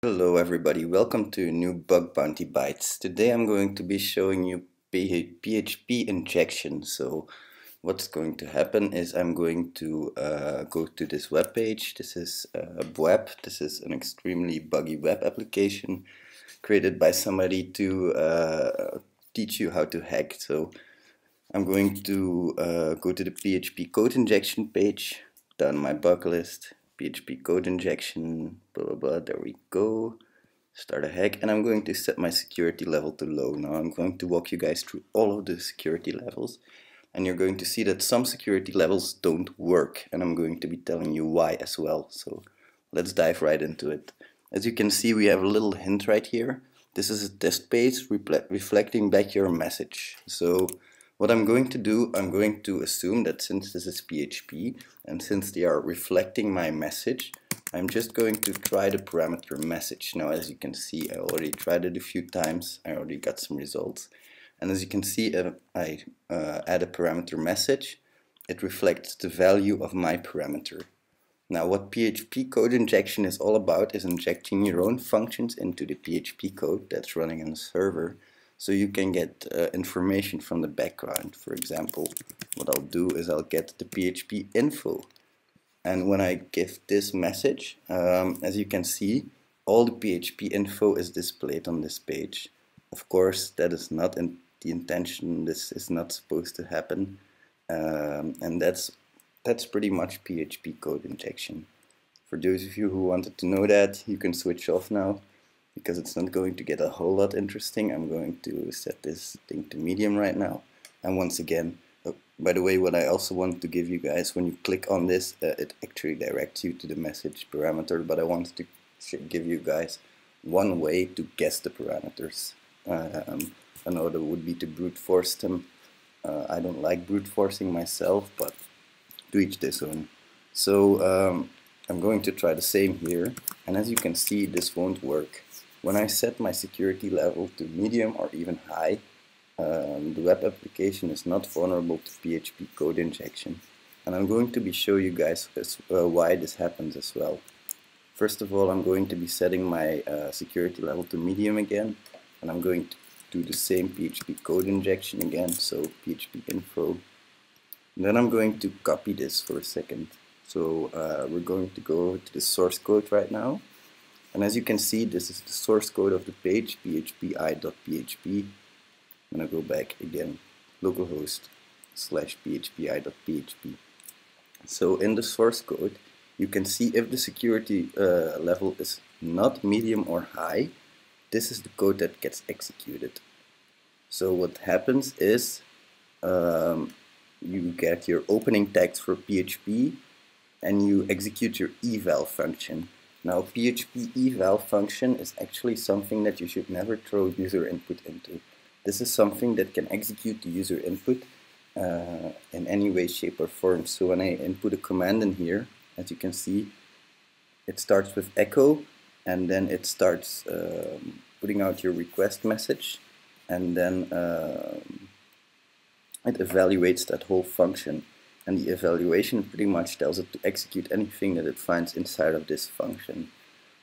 Hello everybody, welcome to new Bug Bounty Bites. Today I'm going to be showing you PHP injection. So what's going to happen is I'm going to uh, go to this web page. This is uh, web. This is an extremely buggy web application created by somebody to uh, teach you how to hack. So I'm going to uh, go to the PHP code injection page, down my bug list, PHP code injection, blah blah blah, there we go. Start a hack, and I'm going to set my security level to low. Now I'm going to walk you guys through all of the security levels, and you're going to see that some security levels don't work, and I'm going to be telling you why as well. So let's dive right into it. As you can see, we have a little hint right here. This is a test page reflecting back your message. So what I'm going to do, I'm going to assume that since this is PHP and since they are reflecting my message, I'm just going to try the parameter message. Now as you can see, I already tried it a few times, I already got some results. And as you can see, if I uh, add a parameter message, it reflects the value of my parameter. Now what PHP code injection is all about is injecting your own functions into the PHP code that's running on the server so you can get uh, information from the background. For example, what I'll do is I'll get the PHP info. And when I give this message, um, as you can see, all the PHP info is displayed on this page. Of course, that is not in the intention. This is not supposed to happen. Um, and that's that's pretty much PHP code injection. For those of you who wanted to know that, you can switch off now because it's not going to get a whole lot interesting, I'm going to set this thing to medium right now. And once again, uh, by the way, what I also want to give you guys, when you click on this, uh, it actually directs you to the message parameter, but I wanted to give you guys one way to guess the parameters. Um, another would be to brute force them. Uh, I don't like brute forcing myself, but to each this own. So um, I'm going to try the same here, and as you can see, this won't work. When I set my security level to medium or even high, um, the web application is not vulnerable to PHP code injection. And I'm going to be show you guys as, uh, why this happens as well. First of all, I'm going to be setting my uh, security level to medium again. And I'm going to do the same PHP code injection again, so PHP info. And then I'm going to copy this for a second. So uh, we're going to go to the source code right now. And as you can see, this is the source code of the page, phpi.php. I'm to go back again, localhost slash phpi.php. So in the source code, you can see if the security uh, level is not medium or high, this is the code that gets executed. So what happens is um, you get your opening text for PHP and you execute your eval function. Now PHP eval function is actually something that you should never throw user input into. This is something that can execute the user input uh, in any way, shape or form. So when I input a command in here, as you can see, it starts with echo and then it starts um, putting out your request message and then um, it evaluates that whole function and the evaluation pretty much tells it to execute anything that it finds inside of this function.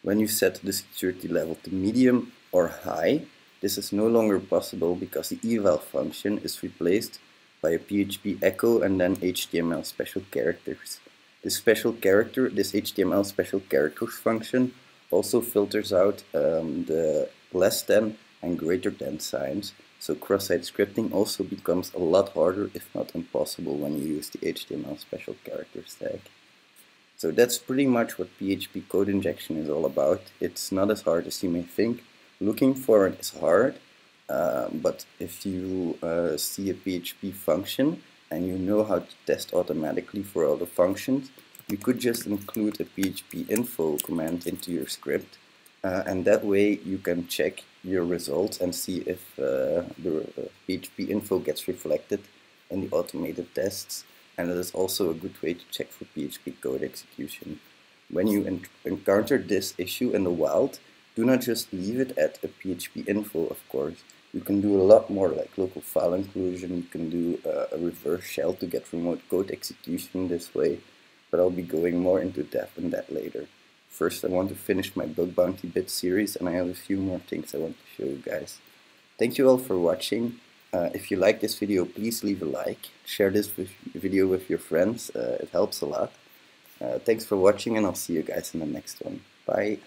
When you set the security level to medium or high, this is no longer possible because the eval function is replaced by a PHP echo and then HTML special characters. This special character, this HTML special characters function also filters out um, the less than and greater than signs so cross-site scripting also becomes a lot harder, if not impossible, when you use the HTML special characters tag. So that's pretty much what PHP code injection is all about. It's not as hard as you may think. Looking for it is hard, uh, but if you uh, see a PHP function and you know how to test automatically for all the functions, you could just include a PHP info command into your script uh, and that way you can check your results and see if uh, the PHP uh, info gets reflected in the automated tests and it is also a good way to check for PHP code execution. When you en encounter this issue in the wild, do not just leave it at a PHP info, of course. You can do a lot more like local file inclusion, you can do uh, a reverse shell to get remote code execution this way, but I'll be going more into depth in that later. First I want to finish my bug bounty bit series and I have a few more things I want to show you guys. Thank you all for watching. Uh, if you like this video, please leave a like. Share this video with your friends. Uh, it helps a lot. Uh, thanks for watching and I'll see you guys in the next one. Bye.